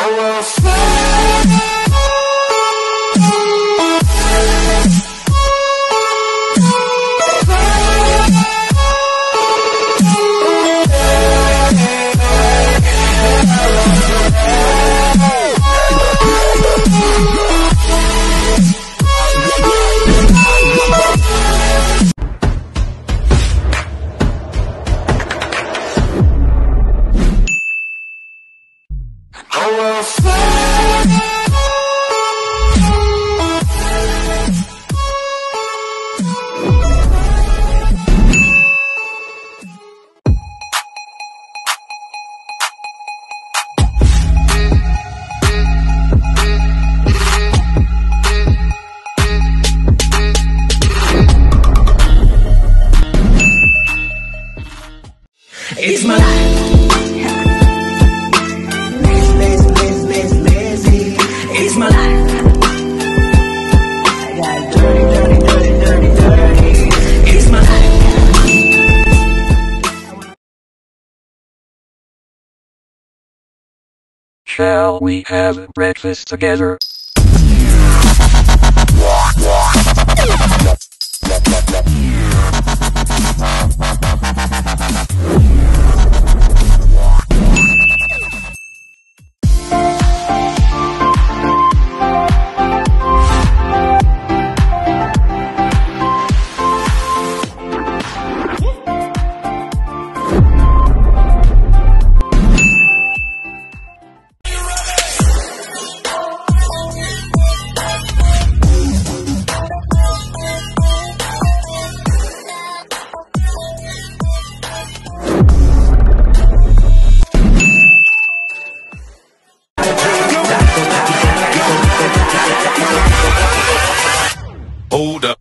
Oh, I will fly. It's my life. Shall we have breakfast together? Hold up.